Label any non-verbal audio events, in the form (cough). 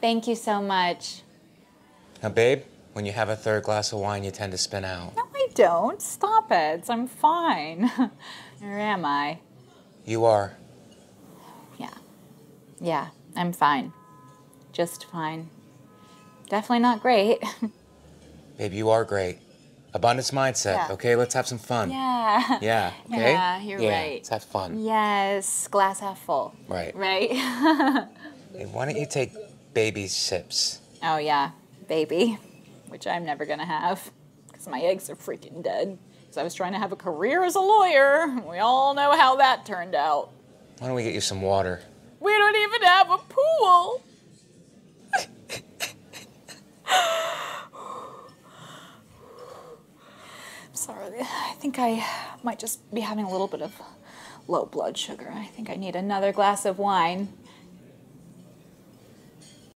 Thank you so much. Now, babe, when you have a third glass of wine, you tend to spin out. No, I don't. Stop it. I'm fine. (laughs) or am I? You are. Yeah. Yeah, I'm fine. Just fine. Definitely not great. (laughs) Babe, you are great. Abundance mindset, Yeah. okay? Let's have some fun. yeah. (laughs) Yeah, okay? Yeah, you're yeah, right. Let's have fun. Yes, glass half full. Right. Right? Hey, why don't you take baby sips? oh, yeah, baby, which I'm never gonna have because my eggs are freaking dead. Because I was trying to have a career as a lawyer. We all know how that turned out. Why don't we get you some water? We don't even have a pool. (sighs) I'm sorry. I think I might just be having a little bit of low blood sugar. I think I need another glass of wine.